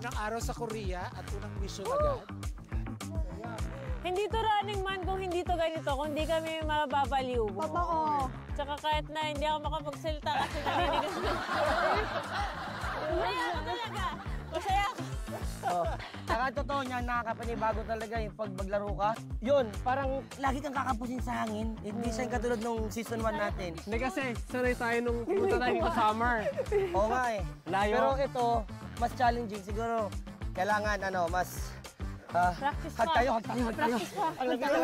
Unang araw sa Korea at unang mission agad. Hindi to running man kung hindi to ganito, kung hindi kami mababaliw. Totoo. Tsaka kahit na hindi ako makapagsalita kasi naninigas na. Masaya ako talaga. Masaya ako. Oh. Saka totoo niya, nakakapanibago talaga yung pag maglaro ka. Yun, parang lagi kang kakapusin sa hangin. Hindi siya yung katulad nung season 1 natin. Hindi kasi, sanay tayo nung pumunta tayo dito summer. Oo nga eh. Layo. Pero ito, mas challenging siguro. Kailangan ano, mas... ah, Practice hag pa. tayo, hag tayo, hag tayo. Hag tayo.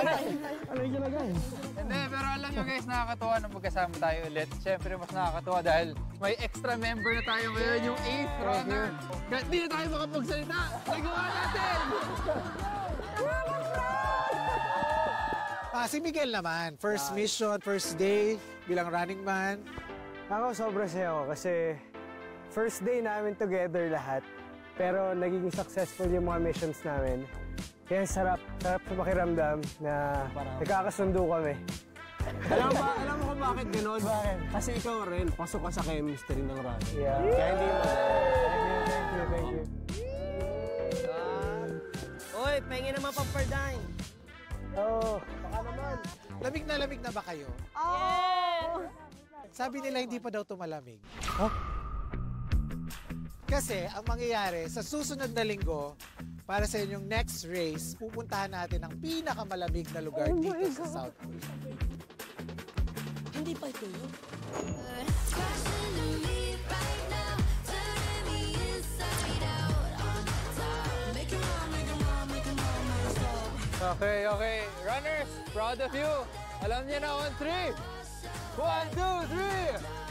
Hindi, pero alam nyo guys, nakakatuwa na magkasama tayo ulit. Siyempre, mas nakakatuwa dahil may extra member na tayo ngayon, yung 8th runner. Kahit hindi na tayo makapagsalita, nagawa natin! Ah, si Miguel naman, first mission, first day bilang running man. Ako, sobrang saya kasi first day namin together lahat. Pero nagiging successful yung mga missions namin. Kaya sarap, sarap sa pakiramdam na nagkakasundo kami. alam ba, alam mo kung bakit gano'n? Bakit? Kasi ikaw rin, pasok ka sa chemistry ng running. Yeah. Kaya hindi mo. Thank you, thank you, thank you. Uy, pengen naman pang per dime. Oh, baka naman. Lamig na lamig na ba kayo? Oh. Sabi nila hindi pa daw tumalamig. Kasi ang mangyayari sa susunod na linggo, para sa inyong next race, pupuntahan natin ang pinakamalamig na lugar dito sa South Korea. Hindi pa ito yun. Okay, okay. Runners, proud of you. Alam niyo na on 3. 1, 2, 3.